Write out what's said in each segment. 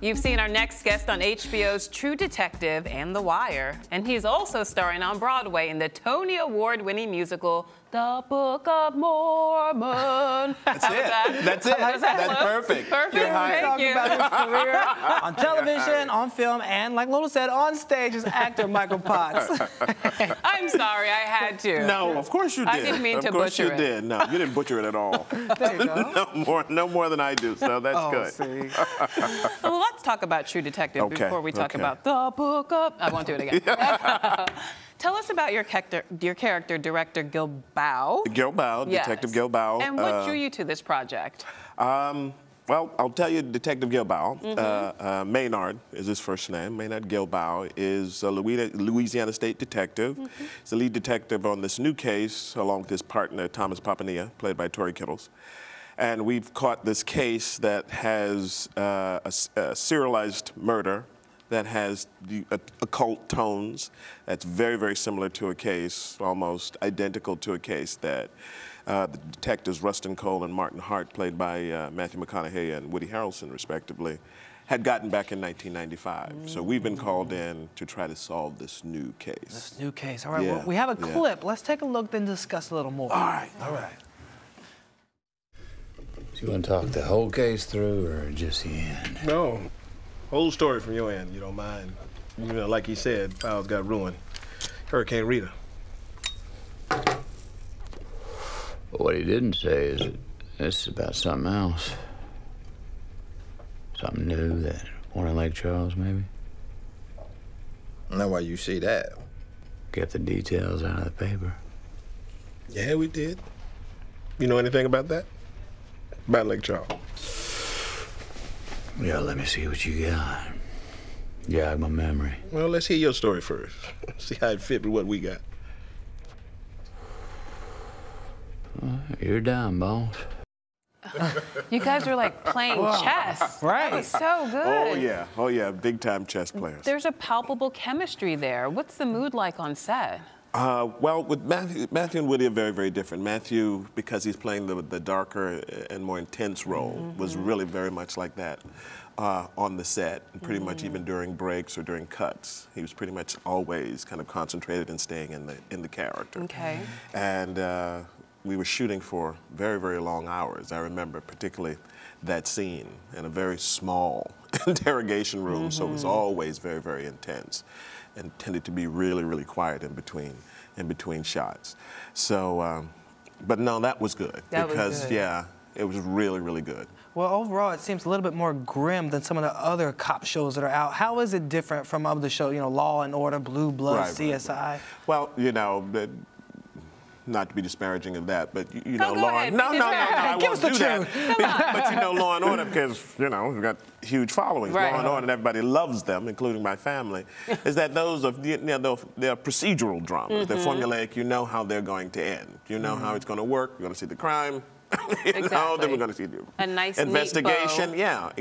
You've seen our next guest on HBO's True Detective and The Wire, and he's also starring on Broadway in the Tony Award winning musical the Book of Mormon. That's it. That? That's it. That That's look? perfect. Perfect. You're hired. Thank you. about his career on television, on film, and like Lola said, on stage as actor Michael Potts. I'm sorry, I had to. No, of course you did. I didn't mean of to course butcher you did. No, you didn't butcher it at all. There you go. no more, no more than I do. So that's Oh, good. see. Well, let's talk about True Detective Okay, before we talk okay. about the book of. I won't do it again. Tell us about your character, your character, director Gil Bao. Gilbough, Yes. Detective Gilbough. And what uh, drew you to this project? Um, well, I'll tell you, Detective Gilbough, Mm-hmm. uh, uh, Maynard is his first name. Maynard Gilbough is a Louisiana, State detective. Mm-hmm. He's the lead detective on this new case, along with his partner, Thomas Papania, played by Tory Kittles. And we've caught this case that has uh, a, a serialized murder that has the uh, occult tones that's very, very similar to a case, almost identical to a case that uh, the detectives Rustin Cohle and Martin Hart, played by uh, Matthew McConaughey and Woody Harrelson, respectively, had gotten back in 1995. So we've been called in to try to solve this new case. This new case. All right, Yeah, well, we have a yeah. clip. Let's take a look, then discuss a little more. All right. All right. Do you want to talk the whole case through or just the end? No. Whole story from your end, you don't mind. You know, like he said, files got ruined. Hurricane Rita. But what he didn't say is that this is about something else. Something new that won in Lake Charles, maybe? Now why you see that? Get the details out of the paper. Yeah, we did. You know anything about that? About Lake Charles. Yeah, let me see what you got. Jog my memory. Well, let's hear your story first. See how it fit with what we got. You're down, boss. You guys are like playing chess. Right. That was so oh, good. Oh, yeah. Oh, yeah. Big time chess players. There's a palpable chemistry there. What's the mood like on set? Uh, well, with Matthew, Matthew and Woody are very, very different. Matthew, because he's playing the, the darker and more intense role, was really very much like that uh, on the set, and pretty much even during breaks or during cuts. He was pretty much always kind of concentrated and staying in the in the character. Okay. And uh, we were shooting for very, very long hours. I remember particularly that scene in a very small interrogation room, so it was always very, very intense and tended to be really, really quiet in between, in between shots. So, um, but no, that was good That was because good. yeah, it was really, really good. Well, overall, it seems a little bit more grim than some of the other cop shows that are out. How is it different from other shows, you know, Law and Order, Blue Blood, Right, right, CSI? right. Well, you know, but not to be disparaging of that, but you, you No, know, law. ahead, no, no, no, no, I. Give won't us the do that. but you know, Law and Order, because you know we've got huge followings. Right. Law and Order, and everybody loves them, including my family. is that those are you know, they're, procedural dramas. They're Mm-hmm. formulaic. You know how they're going to end. You know how it's going to work. You're going to see the crime. you know, Exactly. then we're going to see the A nice, investigation. Yeah,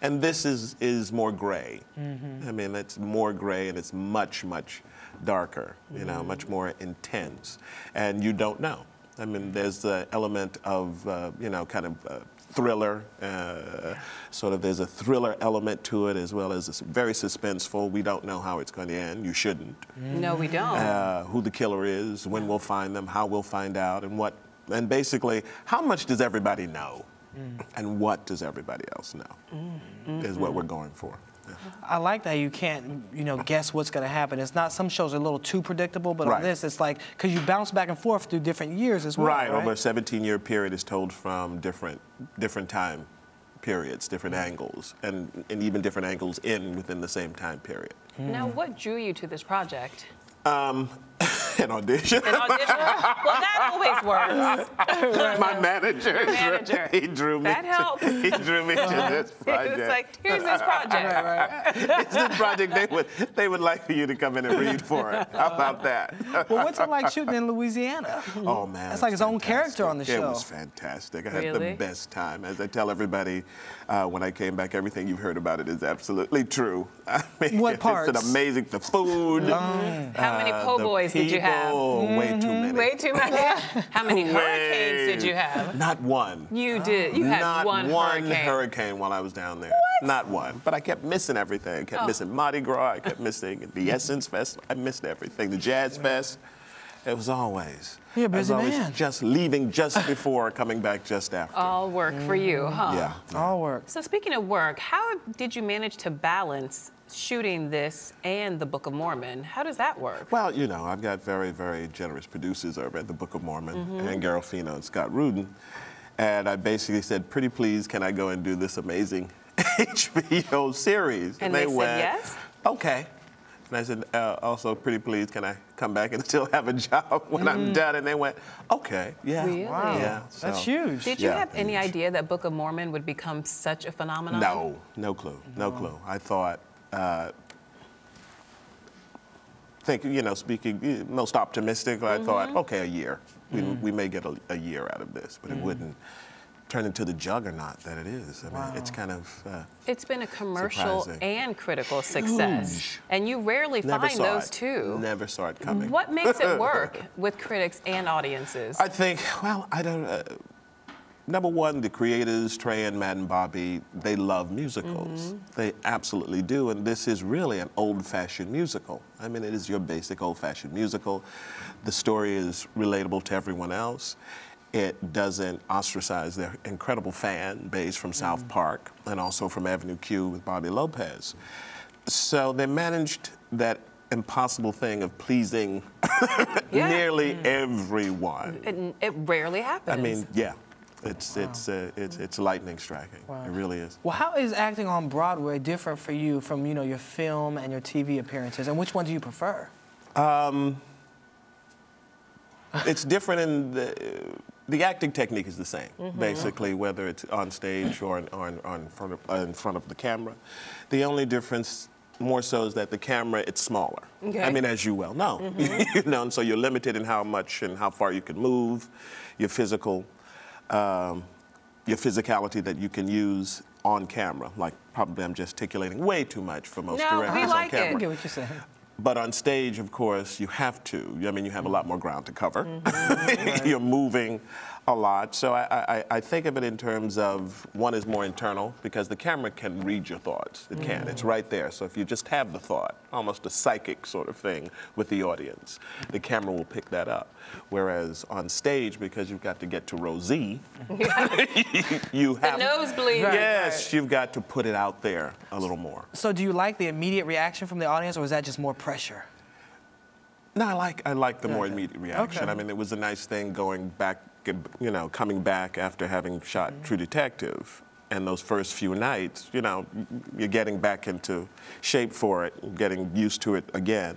and this is is more gray. Mm-hmm. I mean, it's more gray and it's much much darker. You know, much more intense, and you don't know. I mean, there's the element of uh, you know kind of. Uh, Thriller, uh, sort of. There's a thriller element to it as well as it's very suspenseful. We don't know how it's going to end. You shouldn't. No, we don't. Uh, who the killer is, when we'll find them, how we'll find out, and what, and basically, how much does everybody know, and what does everybody else know, is what we're going for. Yeah. I like that you can't, you know, guess what's going to happen. It's not some shows are a little too predictable, but Right. on this, it's like because you bounce back and forth through different years as well. Right, Right. over a 17-year period is told from different, different time periods, different angles, and, and even different angles in within the same time period. Now, what drew you to this project? Um, an audition. An audition? well, that always works. My manager, manager. he drew me. That to- helps. He drew me to this project. it's like, here's this project. right? it's the project they would they would like for you to come in and read for it. How about that? Well, what's it like shooting in Louisiana? oh man, That's like his own character on the show. It was fantastic. I had the best time. As I tell everybody uh, when I came back, everything you've heard about it is absolutely true. I mean, What It's an amazing the food. How many uh, po' boys did you people. Have? Oh, way too mm-hmm. many. Way too many. How many hurricanes did you have? Not one. You did. You had Not one, hurricane. hurricane while I was down there. What? Not one. But I kept missing everything. I kept Oh. missing Mardi Gras. I kept missing the Essence Fest. I missed everything. The Jazz Fest. It was always. You're a I was busy always man. Just leaving just before, coming back just after. All work for you, huh? yeah. All work. So speaking of work, how did you manage to balance shooting this and the Book of Mormon? How does that work? Well, you know, I've got very, very generous producers over at the Book of Mormon, Mm-hmm. Anne Garefino and Scott Rudin. And I basically said, pretty please, can I go and do this amazing HBO series? And they said went, yes? Okay. And I said, uh, also, pretty please, can I come back and still have a job when I'm done? And they went, okay, yeah. Mm-hmm. Really? Wow. Yeah. That's huge. Did you Yeah, have any huge. idea that Book of Mormon would become such a phenomenon? No, no clue, no clue. I thought, uh, think, you know, speaking eh, most optimistic, I thought, okay, a year. We, we may get a, a year out of this, but it wouldn't turn into the juggernaut that it is. I mean, it's kind of, uh, It's been a commercial Surprising. and critical success. Huge. And you rarely never find those it. two. Never saw it coming. What makes it work with critics and audiences? I think, well, I don't. Uh, number one, the creators, Trey and Matt and Bobby, they love musicals. They absolutely do, and this is really an old-fashioned musical. I mean, it is your basic old-fashioned musical. The story is relatable to everyone else. It doesn't ostracize their incredible fan base from mm. South Park and also from Avenue Q with Bobby Lopez. So they managed that impossible thing of pleasing Yeah. nearly mm. everyone. it, it rarely happens. I mean, yeah, it's it's uh, it's it's lightning striking. It really is. Well, how is acting on Broadway different for you from you know your film and your TV appearances, and which one do you prefer? Um, it's different in the the acting technique is the same, basically, whether it's on stage or in, or in, or in front of uh, in front of the camera. The only difference. More so is that the camera it's smaller. Okay. I mean, as you well know, you know, and so you're limited in how much and how far you can move, your physical, um, your physicality that you can use on camera. Like probably I'm gesticulating way too much for most No, we directors like on it. I camera. get what you're saying. But on stage, of course, you have to. I mean, you have a lot more ground to cover. Mm-hmm. You're moving a lot. So I, I, I think of it in terms of one is more internal because the camera can read your thoughts. It can. It's Mm. right there. So if you just have the thought, almost a psychic sort of thing with the audience, the camera will pick that up. Whereas on stage, because you've got to get to Rosie, you the have nosebleed. Yes, you've got to put it out there a little more. So, do you like the immediate reaction from the audience, or is that just more pressure? No, I like I like the more Okay. immediate reaction. Okay. I mean, it was a nice thing going back, you know, coming back after having shot mm-hmm. True Detective, and those first few nights, you know, you're getting back into shape for it, getting used to it again,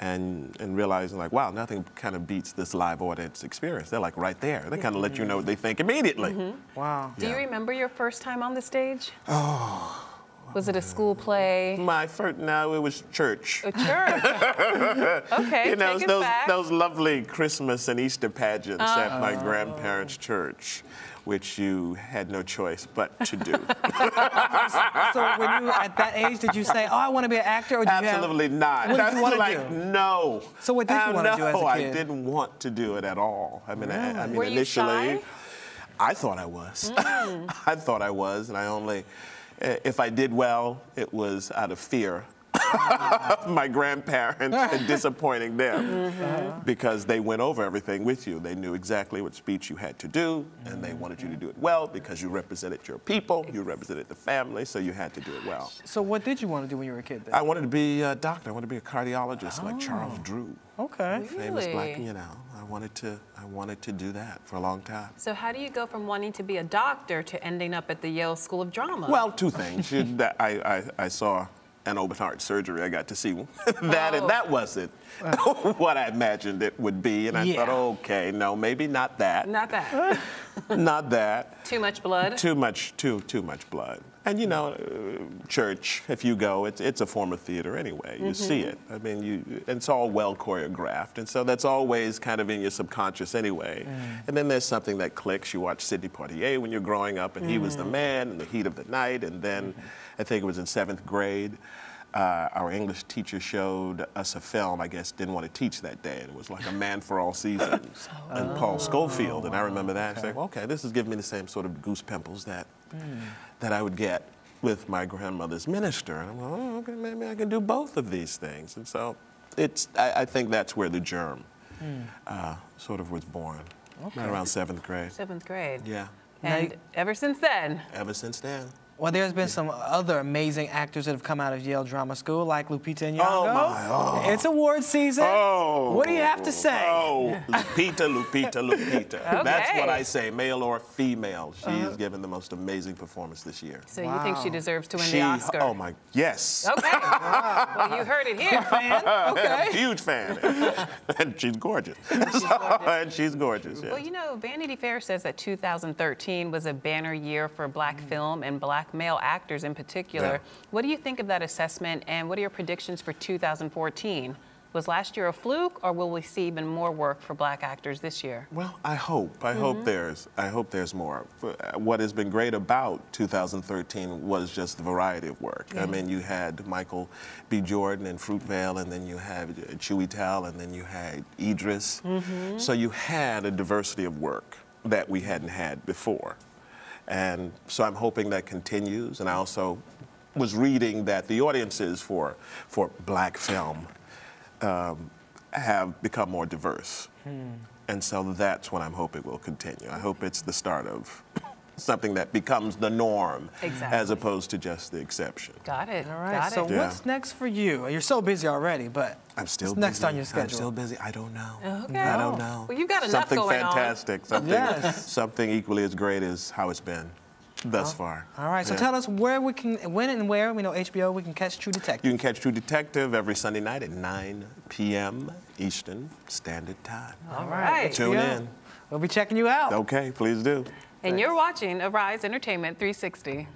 and and realizing like, wow, nothing kind of beats this live audience experience. They're like right there. They kind of let you know mm-hmm. what they think immediately. Mm-hmm. Wow. Do you remember your first time on the stage? Oh. Was it a school play? My first, no, it was church. A church. okay, you know, take us those, back. those lovely Christmas and Easter pageants at my grandparents' church, which you had no choice but to do. So, when you at that age, did you say, "Oh, I want to be an actor," or did you have- Absolutely not. What did you wanna like, do? no. So what did you Uh, wanna do as a no, I didn't want to do it at all. I mean, I, I mean, Were you initially, shy? I thought I was. Mm. I thought I was, and I only, if I did well, it was out of fear my grandparents and disappointing them Mm-hmm. because they went over everything with you. They knew exactly what speech you had to do, and they wanted you to do it well because you represented your people, you represented the family, so you had to do it well. So, what did you want to do when you were a kid? Then? I wanted to be a doctor. I wanted to be a cardiologist like Charles Oh. Drew, okay. famous black. Really? You know, I wanted to. I wanted to do that for a long time. So how do you go from wanting to be a doctor to ending up at the Yale School of Drama? Well, two things. You- that I, I, I saw an open heart surgery. I got to see that, Oh. and that wasn't what I imagined it would be. And I Yeah. thought, okay, no, maybe not that. not that. not that. Too much blood. Too much, too, too much blood. And you know, uh, church, if you go, it's, it's a form of theater anyway. You see mm-hmm. it. I mean, you, it's all well choreographed. And so that's always kind of in your subconscious anyway. Mm. And then there's something that clicks. You watch Sidney Poitier when you're growing up, and he was the mm-hmm. man in the heat of the night. And then mm-hmm. I think it was in seventh grade. Uh, our English teacher showed us a film, I guess, didn't want to teach that day. And it was like A Man for All Seasons and Paul Scofield. And I remember that. I was like, okay, this is giving me the same sort of goose pimples that, that I would get with my grandmother's minister. And I'm like, oh, okay, maybe I can do both of these things. And so it's, I, I think that's where the germ uh, sort of was born, right around seventh grade. Seventh grade. Yeah. And ever since then, Ever since then. Well, there's been some other amazing actors that have come out of Yale Drama School, like Lupita oh, Nyong'o. Oh, my, oh. It's award season. Oh. What do you have to oh, say? Oh, Lupita, Lupita, Lupita. okay. That's what I say, male or female. She's uh-huh. given the most amazing performance this year. so you think she deserves to win she, the Oscar? oh my, yes. Okay. well, you heard it here. Fan? Okay. Huge fan. and she's gorgeous. and she's gorgeous, yes. Well, you know, Vanity Fair says that 2013 was a banner year for black mm. film and black male actors in particular. Yeah. What do you think of that assessment, and what are your predictions for 2014? Was last year a fluke, or will we see even more work for black actors this year? Well, I hope. I hope there's. I hope there's more. Uh, What has been great about 2013 was just the variety of work. I mean, you had Michael B. Jordan in Fruitvale, and then you had uh, Chiwetel, and then you had Idris. So you had a diversity of work that we hadn't had before, and so I'm hoping that continues. And I also was reading that the audiences for for black film um, have become more diverse. And so that's what I'm hoping will continue. I hope it's the start of something that becomes the norm as opposed to just the exception. Got it. All right. Got So it. Yeah. what's next for you? You're so busy already, but I'm still what's next on your schedule? I'm still busy. I don't know. Okay. I don't know. Well, you've got enough something going on. Something fantastic. Something, Yes. something equally as great as how it's been thus far. All right. So Yeah. tell us where we can, when and where. We know HBO. We can catch True Detective. You can catch True Detective every Sunday night at 9 p.m. Eastern Standard Time. All right. Tune HBO. in. We'll be checking you out. Okay, please do. And you're watching Arise Entertainment 360.